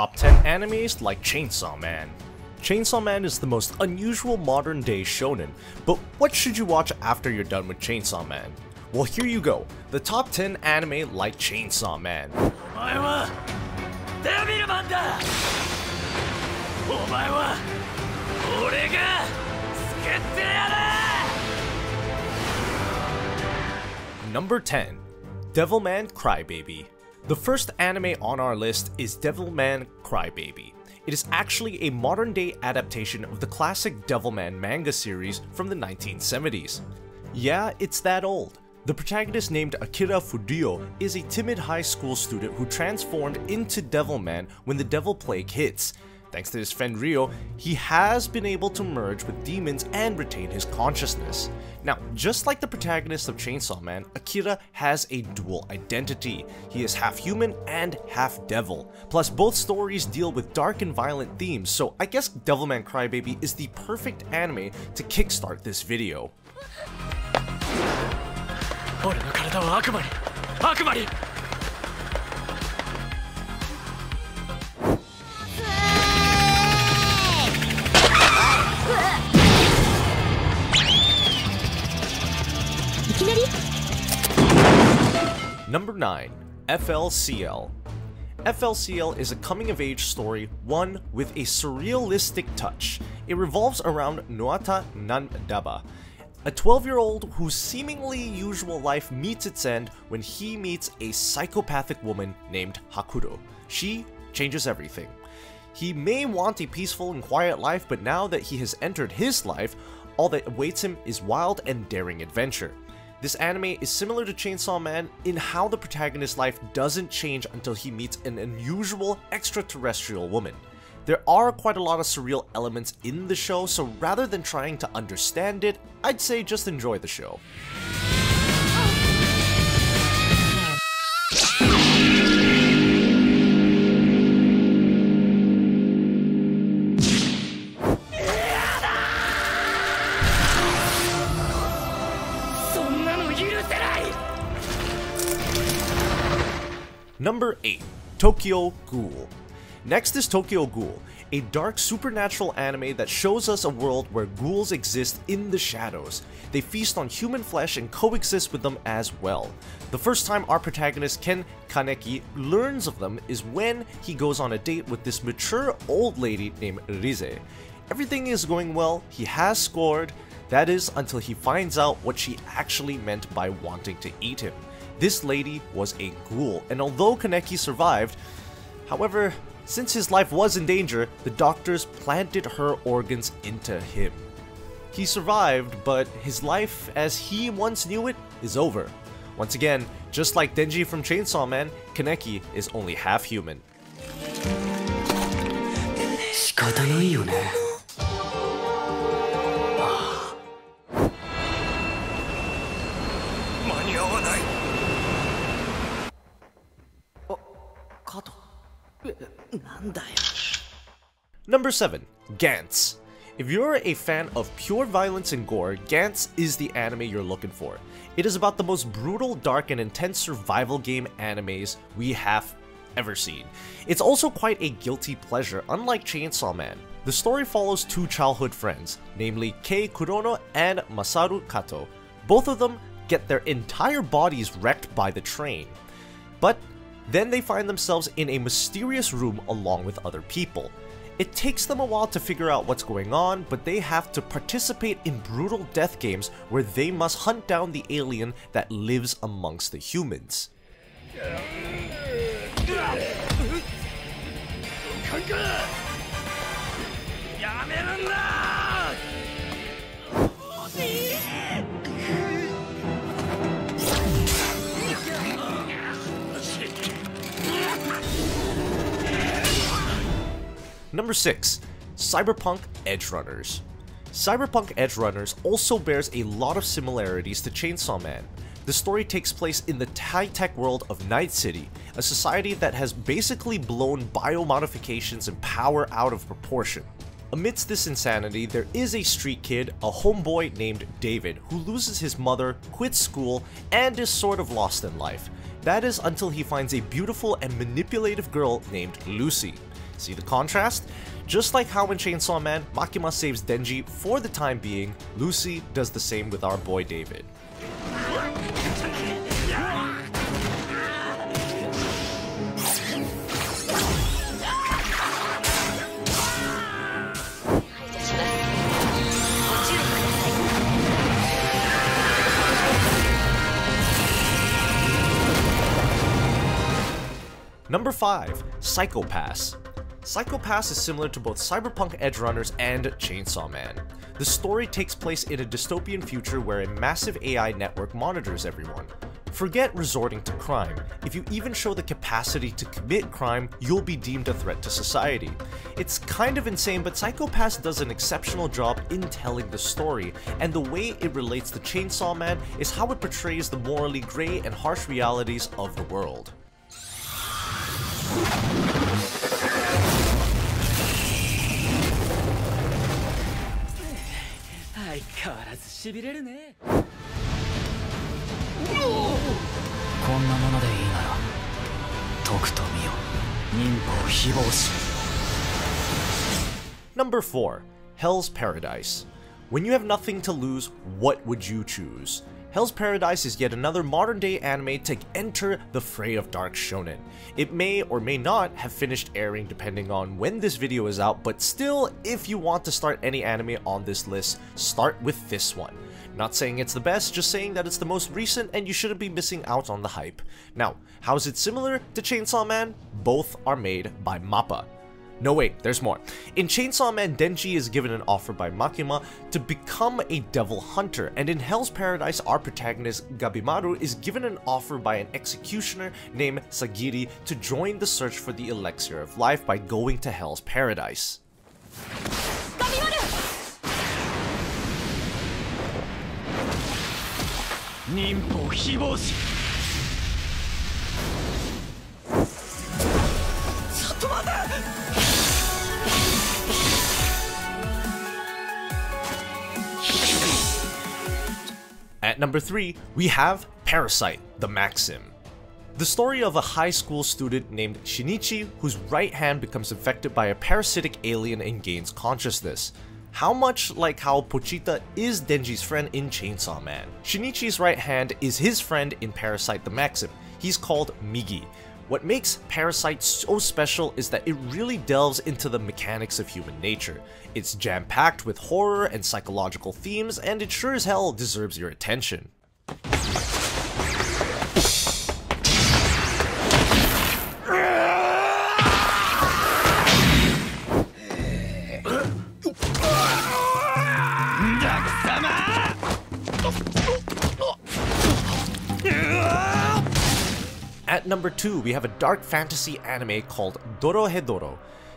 top 10 animes like Chainsaw Man. Chainsaw Man is the most unusual modern day shonen, but what should you watch after you're done with Chainsaw Man? Well here you go, the top 10 anime like Chainsaw Man. Number 10 Devilman Crybaby the first anime on our list is Devilman Crybaby. It is actually a modern day adaptation of the classic Devilman manga series from the 1970s. Yeah, it's that old. The protagonist named Akira Fudo is a timid high school student who transformed into Devilman when the Devil Plague hits. Thanks to his friend Ryo, he has been able to merge with demons and retain his consciousness. Now, just like the protagonist of Chainsaw Man, Akira has a dual identity. He is half human and half devil. Plus, both stories deal with dark and violent themes, so I guess Devilman Crybaby is the perfect anime to kickstart this video. Number 9. FLCL. FLCL is a coming-of-age story, one with a surrealistic touch. It revolves around Naota Nandaba, a 12-year-old whose seemingly usual life meets its end when he meets a psychopathic woman named Hakuro. She changes everything. He may want a peaceful and quiet life, but now that he has entered his life, all that awaits him is wild and daring adventure. This anime is similar to Chainsaw Man in how the protagonist's life doesn't change until he meets an unusual extraterrestrial woman. There are quite a lot of surreal elements in the show, so rather than trying to understand it, I'd say just enjoy the show. Number 8 Tokyo Ghoul. Next is Tokyo Ghoul, a dark supernatural anime that shows us a world where ghouls exist in the shadows. They feast on human flesh and coexist with them as well. The first time our protagonist Ken Kaneki learns of them is when he goes on a date with this mature old lady named Rize. Everything is going well, he has scored, that is until he finds out what she actually meant by wanting to eat him. This lady was a ghoul, and although Kaneki survived, however, since his life was in danger, the doctors planted her organs into him. He survived, but his life as he once knew it is over. Once again, just like Denji from Chainsaw Man, Kaneki is only half human. 仕方ないよね Number 7. Gantz. If you're a fan of pure violence and gore, Gantz is the anime you're looking for. It is about the most brutal, dark, and intense survival game animes we have ever seen. It's also quite a guilty pleasure, unlike Chainsaw Man. The story follows two childhood friends, namely Kei Kurono and Masaru Kato. Both of them get their entire bodies wrecked by the train. But then they find themselves in a mysterious room along with other people. It takes them a while to figure out what's going on, but they have to participate in brutal death games where they must hunt down the alien that lives amongst the humans. Number 6. Cyberpunk Edgerunners. Cyberpunk Edgerunners also bears a lot of similarities to Chainsaw Man. The story takes place in the high-tech world of Night City, a society that has basically blown biomodifications and power out of proportion. Amidst this insanity, there is a street kid, a homeboy named David, who loses his mother, quits school, and is sort of lost in life. That is until he finds a beautiful and manipulative girl named Lucy. See the contrast? Just like how in Chainsaw Man, Makima saves Denji for the time being, Lucy does the same with our boy David. Number 5. Psycho-Pass. Is similar to both Cyberpunk Edgerunners and Chainsaw Man. The story takes place in a dystopian future where a massive AI network monitors everyone. Forget resorting to crime. If you even show the capacity to commit crime, you'll be deemed a threat to society. It's kind of insane, but Psycho-Pass does an exceptional job in telling the story, and the way it relates to Chainsaw Man is how it portrays the morally grey and harsh realities of the world. しびれるねこんなものでいいならとくと見よ忍法非暴士 Number 4. Hell's Paradise. When you have nothing to lose, what would you choose? Hell's Paradise is yet another modern day anime to enter the fray of Dark Shonen. It may or may not have finished airing depending on when this video is out, but still, if you want to start any anime on this list, start with this one. Not saying it's the best, just saying that it's the most recent and you shouldn't be missing out on the hype. Now, how is it similar to Chainsaw Man? Both are made by MAPPA. No wait, there's more. In Chainsaw Man, Denji is given an offer by Makima to become a devil hunter, and in Hell's Paradise, our protagonist Gabimaru is given an offer by an executioner named Sagiri to join the search for the elixir of life by going to Hell's Paradise. 忍 At number 3, we have Parasyte, the Maxim. The story of a high school student named Shinichi whose right hand becomes infected by a parasitic alien and gains consciousness. How much like how Pochita is Denji's friend in Chainsaw Man. Shinichi's right hand is his friend in Parasyte the Maxim. He's called Migi. What makes Parasyte so special is that it really delves into the mechanics of human nature. It's jam-packed with horror and psychological themes, and it sure as hell deserves your attention. Number 2, we have a dark fantasy anime called Dorohedoro.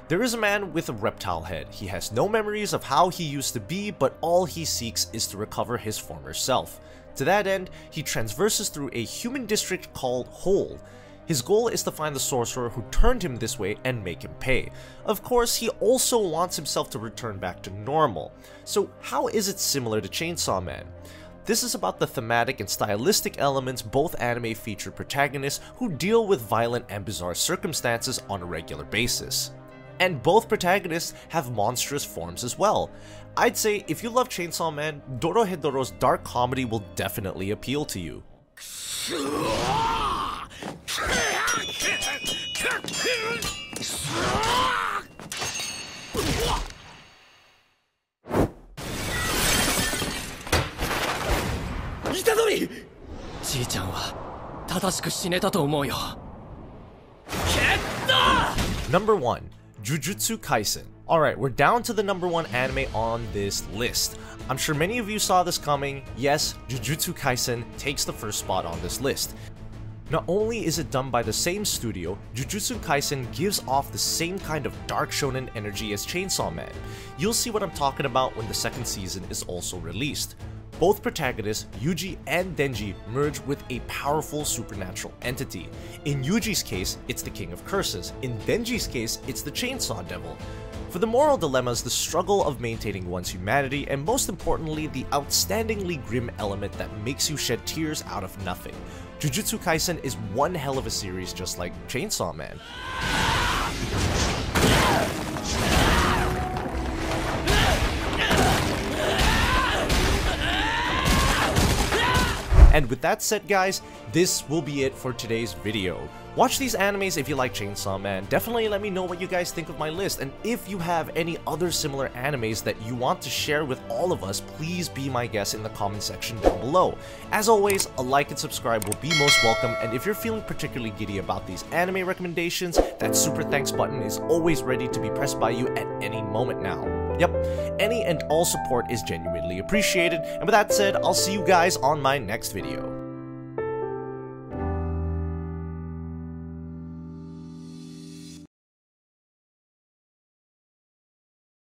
There is a man with a reptile head. He has no memories of how he used to be, but all he seeks is to recover his former self. To that end, he transverses through a human district called Hole. His goal is to find the sorcerer who turned him this way and make him pay. Of course, he also wants himself to return back to normal. So how is it similar to Chainsaw Man? This is about the thematic and stylistic elements both anime feature protagonists who deal with violent and bizarre circumstances on a regular basis. And both protagonists have monstrous forms as well. I'd say if you love Chainsaw Man, Dorohedoro's dark comedy will definitely appeal to you. 虎杖じいちゃんは正しく死ねたと思うよ Number 1, Jujutsu Kaisen. Alright, we're down to the number 1 anime on this list. I'm sure many of you saw this coming. Yes, Jujutsu Kaisen takes the first spot on this list. Not only is it done by the same studio, Jujutsu Kaisen gives off the same kind of dark shonen energy as Chainsaw Man. You'll see what I'm talking about when the second season is also released. Both protagonists, Yuji and Denji, merge with a powerful supernatural entity. In Yuji's case, it's the King of Curses. In Denji's case, it's the Chainsaw Devil. For the moral dilemmas, the struggle of maintaining one's humanity, and most importantly, the outstandingly grim element that makes you shed tears out of nothing. Jujutsu Kaisen is one hell of a series just like Chainsaw Man. And with that said guys, this will be it for today's video. Watch these animes if you like Chainsaw Man. Definitely let me know what you guys think of my list. And if you have any other similar animes that you want to share with all of us, please be my guest in the comment section down below. As always, a like and subscribe will be most welcome. And if you're feeling particularly giddy about these anime recommendations, that super thanks button is always ready to be pressed by you at any moment now. Yep, any and all support is genuinely appreciated. And with that said, I'll see you guys on my next video.